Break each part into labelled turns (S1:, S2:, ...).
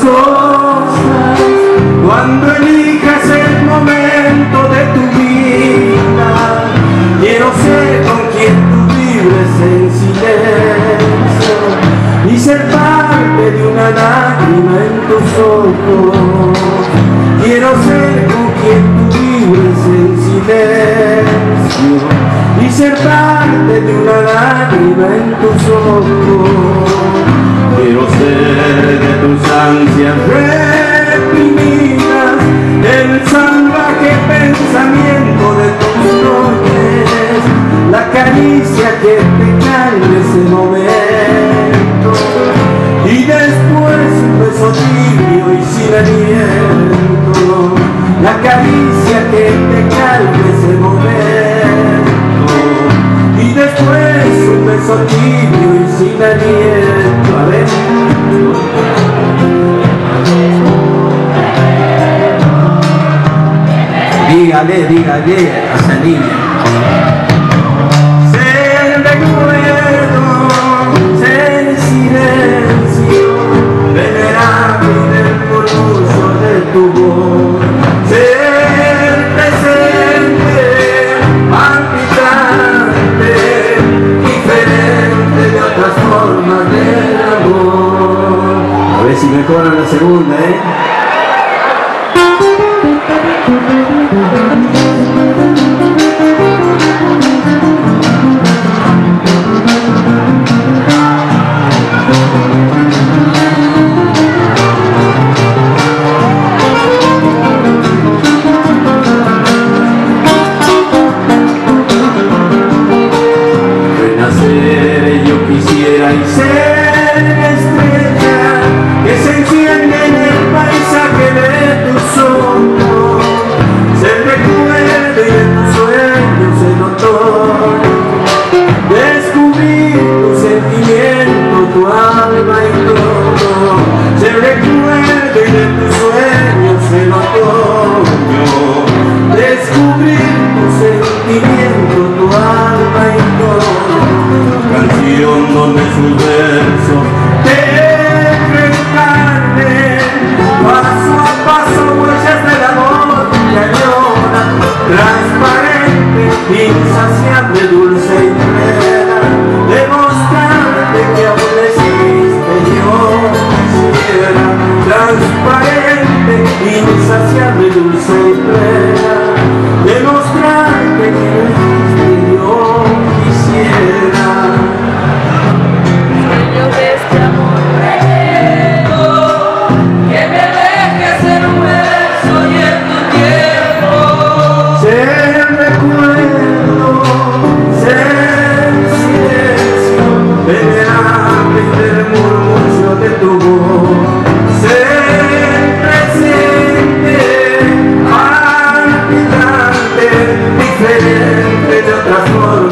S1: cosas cuando elijas el momento de tu vida. Quiero ser con quien tú vives en silencio y ser parte de una lágrima en tus ojos. Quiero ser con quien tú vives en silencio y ser parte de una lágrima en tus ojos quiero ser de tus ansias reprimidas, el salvaje pensamiento de tus noches, la caricia que te calme ese momento, y después un beso tibio y sin aliento, la caricia que te calme ese momento, y después un beso tibio y sin aliento. Dígale, dígale a esa niña. si me cobran la segunda, ¿eh? Renacer yo quisiera y ser wonderful world.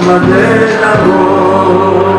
S1: forma amor.